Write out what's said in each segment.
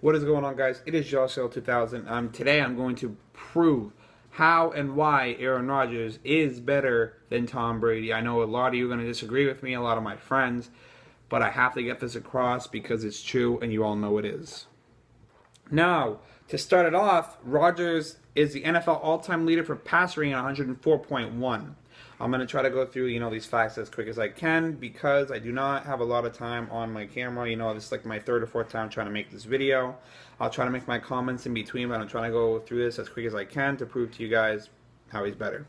What is going on, guys? It is Josh 2000. Um, today I'm going to prove how and why Aaron Rodgers is better than Tom Brady. I know a lot of you are going to disagree with me, a lot of my friends, but I have to get this across because it's true and you all know it is. Now, to start it off, Rodgers is the NFL all-time leader for pass rating at 104.1. I'm going to try to go through, you know, these facts as quick as I can because I do not have a lot of time on my camera. You know, this is like my third or fourth time trying to make this video. I'll try to make my comments in between, but I'm trying to go through this as quick as I can to prove to you guys how he's better.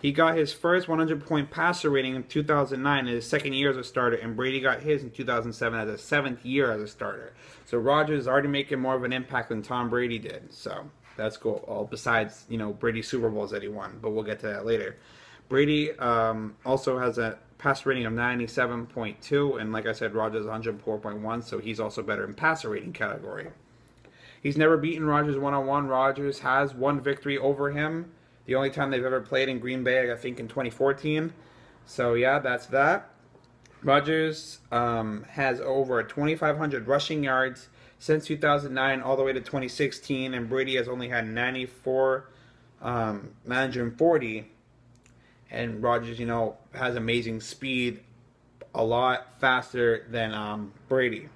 He got his first 100 point passer rating in 2009 in his second year as a starter, and Brady got his in 2007 as a seventh year as a starter. So Rodgers is already making more of an impact than Tom Brady did. So that's cool. All besides, you know, Brady's Super Bowls that he won, but we'll get to that later. Brady um, also has a passer rating of 97.2, and like I said, Rodgers 104.1, so he's also better in passer rating category. He's never beaten Rodgers one on one. Rodgers has one victory over him. The only time they've ever played in Green Bay, I think, in 2014. So yeah, that's that. Rodgers um, has over 2,500 rushing yards since 2009 all the way to 2016, and Brady has only had 94, um, 940 and Rodgers, you know, has amazing speed, a lot faster than um, Brady.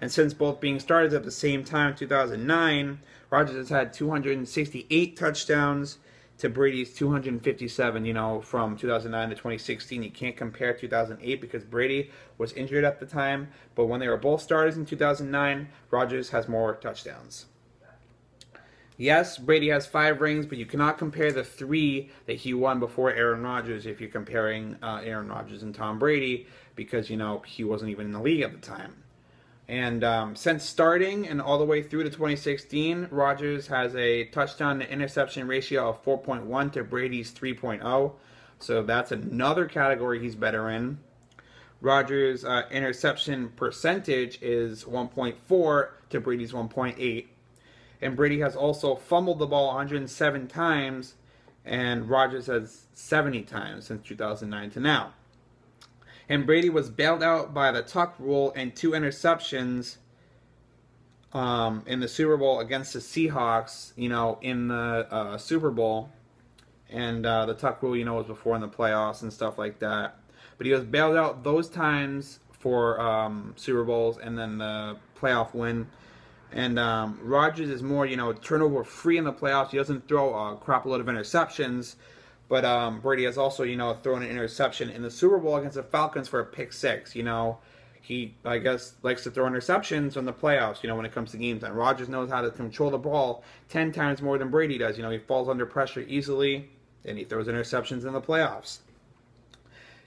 And since both being started at the same time, 2009, Rodgers has had 268 touchdowns to Brady's 257. You know, from 2009 to 2016, you can't compare 2008 because Brady was injured at the time. But when they were both starters in 2009, Rodgers has more touchdowns. Yes, Brady has five rings, but you cannot compare the three that he won before Aaron Rodgers if you're comparing uh, Aaron Rodgers and Tom Brady because, you know, he wasn't even in the league at the time. And um, since starting and all the way through to 2016, Rodgers has a touchdown to interception ratio of 4.1 to Brady's 3.0. So that's another category he's better in. Rodgers' uh, interception percentage is 1.4 to Brady's 1.8 and Brady has also fumbled the ball 107 times, and Rodgers has 70 times since 2009 to now. And Brady was bailed out by the tuck rule and two interceptions um, in the Super Bowl against the Seahawks, you know, in the uh, Super Bowl. And uh, the tuck rule, you know, was before in the playoffs and stuff like that. But he was bailed out those times for um, Super Bowls and then the playoff win and um, Rodgers is more, you know, turnover free in the playoffs. He doesn't throw a crap load of interceptions. But um, Brady has also, you know, thrown an interception in the Super Bowl against the Falcons for a pick six. You know, he, I guess, likes to throw interceptions in the playoffs, you know, when it comes to game time. Rodgers knows how to control the ball 10 times more than Brady does. You know, he falls under pressure easily, and he throws interceptions in the playoffs.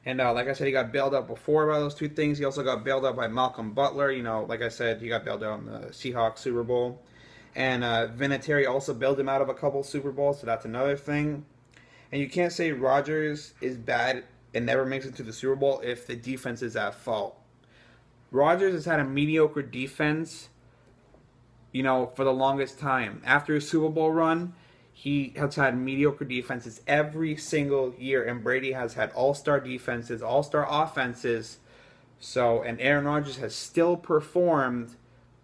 And uh, like I said, he got bailed out before by those two things. He also got bailed out by Malcolm Butler. You know, like I said, he got bailed out in the Seahawks Super Bowl. And uh, Vinatieri also bailed him out of a couple Super Bowls, so that's another thing. And you can't say Rodgers is bad and never makes it to the Super Bowl if the defense is at fault. Rodgers has had a mediocre defense, you know, for the longest time. After a Super Bowl run, he has had mediocre defenses every single year, and Brady has had all star defenses, all star offenses. So, and Aaron Rodgers has still performed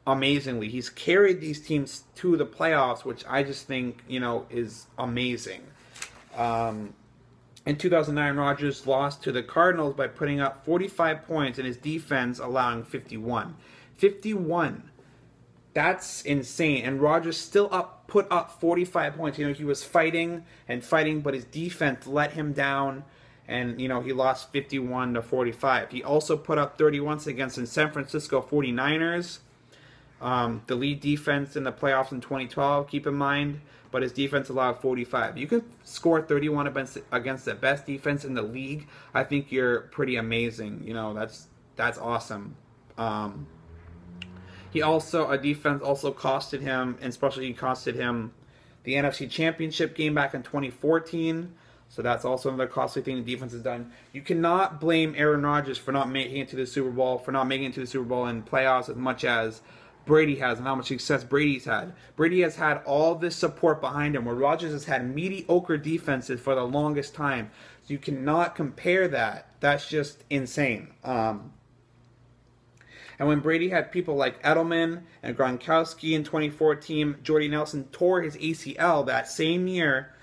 amazingly. He's carried these teams to the playoffs, which I just think, you know, is amazing. Um, in 2009, Rodgers lost to the Cardinals by putting up 45 points and his defense allowing 51. 51 that's insane. And Rodgers still up put up 45 points. You know, he was fighting and fighting, but his defense let him down. And, you know, he lost 51 to 45. He also put up 31 against the San Francisco 49ers. Um, the lead defense in the playoffs in 2012, keep in mind, but his defense allowed 45. You can score 31 against, against the best defense in the league. I think you're pretty amazing. You know, that's that's awesome. Um, he also a defense also costed him, and especially costed him the NFC Championship game back in 2014. So that's also another costly thing the defense has done. You cannot blame Aaron Rodgers for not making it to the Super Bowl, for not making it to the Super Bowl and playoffs as much as Brady has and how much success Brady's had. Brady has had all this support behind him, where Rodgers has had mediocre defenses for the longest time. So you cannot compare that. That's just insane. Um, And when Brady had people like Edelman and Gronkowski in 2014, Jordy Nelson tore his ACL that same year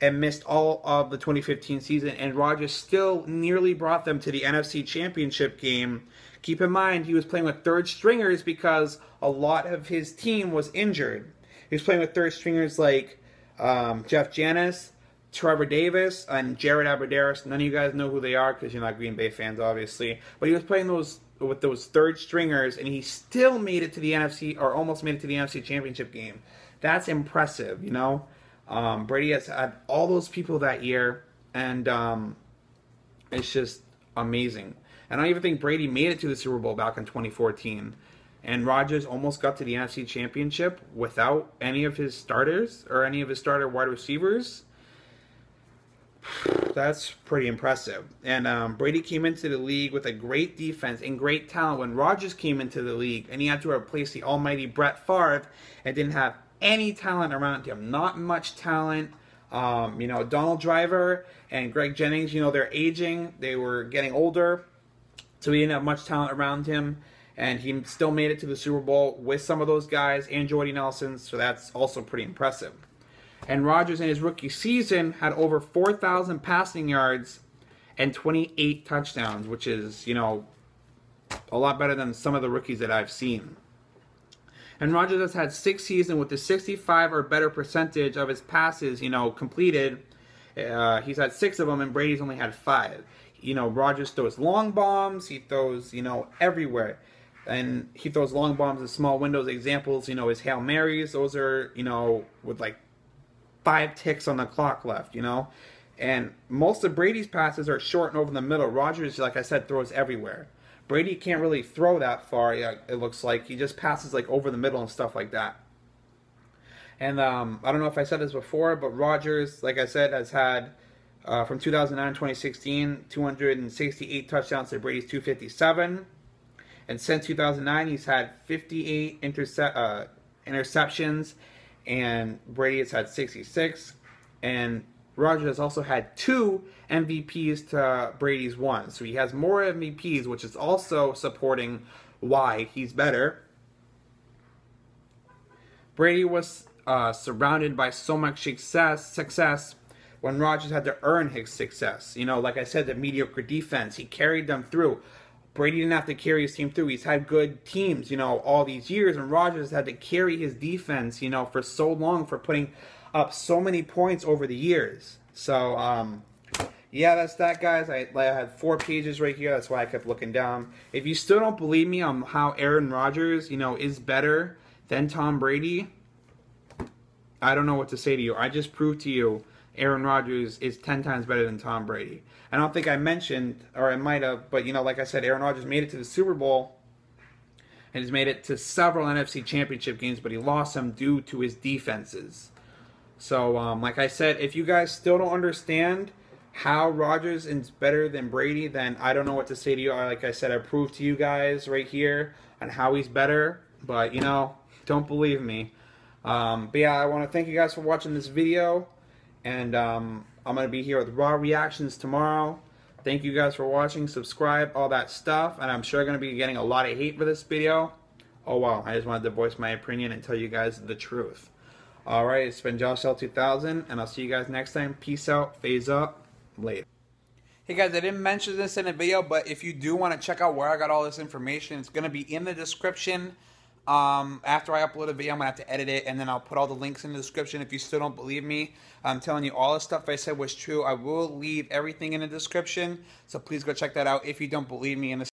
and missed all of the 2015 season, and Rodgers still nearly brought them to the NFC Championship game. Keep in mind, he was playing with third stringers because a lot of his team was injured. He was playing with third stringers like um, Jeff Janis, Trevor Davis, and Jared Abbrederis. None of you guys know who they are because you're not Green Bay fans, obviously. But he was playing those with those third stringers, and he still made it to the NFC or almost made it to the NFC Championship game. That's impressive, you know. Um, Brady has had all those people that year, and um, it's just amazing. And I don't even think Brady made it to the Super Bowl back in 2014. And Rodgers almost got to the NFC Championship without any of his starters or any of his starter wide receivers. That's pretty impressive. And um, Brady came into the league with a great defense and great talent when Rodgers came into the league, and he had to replace the almighty Brett Favre and didn't have any talent around him. Not much talent. Um, you know, Donald Driver and Greg Jennings, you know, they're aging. They were getting older. So he didn't have much talent around him. And he still made it to the Super Bowl with some of those guys and Jordy Nelson. So that's also pretty impressive. And Rodgers in his rookie season had over 4,000 passing yards and 28 touchdowns, which is, you know, a lot better than some of the rookies that I've seen. And Rodgers has had six seasons with a 65 or better percentage of his passes, you know, completed. Uh, he's had six of them, and Brady's only had five. You know, Rodgers throws long bombs. He throws, you know, everywhere. And he throws long bombs in small windows. Examples, you know, his Hail Marys. Those are, you know, with like five ticks on the clock left, you know. And most of Brady's passes are short and over the middle. Rodgers, like I said, throws everywhere. Brady can't really throw that far. It looks like he just passes like over the middle and stuff like that. And um, I don't know if I said this before, but Rodgers, like I said, has had uh, from 2009 2016 268 touchdowns to Brady's 257. And since 2009, he's had 58 interce- uh, interceptions, and Brady has had 66. And Rodgers has also had two MVPs to Brady's one. So he has more MVPs, which is also supporting why he's better. Brady was uh, surrounded by so much success, success when Rodgers had to earn his success. You know, like I said, the mediocre defense, he carried them through. Brady didn't have to carry his team through. He's had good teams, you know, all these years, and Rodgers had to carry his defense, you know, for so long for putting up so many points over the years. So, um, yeah, that's that, guys. I, I had four pages right here. That's why I kept looking down. If you still don't believe me on how Aaron Rodgers, you know, is better than Tom Brady, I don't know what to say to you. I just proved to you Aaron Rodgers is 10 times better than Tom Brady. I don't think I mentioned, or I might have, but, you know, like I said, Aaron Rodgers made it to the Super Bowl and he's made it to several NFC championship games, but he lost them due to his defenses. So, um, like I said, if you guys still don't understand how Rodgers is better than Brady, then I don't know what to say to you. Like I said, I proved to you guys right here on how he's better, but you know, don't believe me. Um, but yeah, I want to thank you guys for watching this video, and um, I'm going to be here with raw reactions tomorrow. Thank you guys for watching, subscribe, all that stuff, and I'm sure going to be getting a lot of hate for this video. Oh wow. I just wanted to voice my opinion and tell you guys the truth. Alright, it's been Josh L2000, and I'll see you guys next time. Peace out, phase up, later. Hey guys, I didn't mention this in the video, but if you do want to check out where I got all this information, it's going to be in the description. Um, after I upload a video, I'm to have to edit it, and then I'll put all the links in the description. If you still don't believe me, I'm telling you all the stuff I said was true. I will leave everything in the description, so please go check that out if you don't believe me in the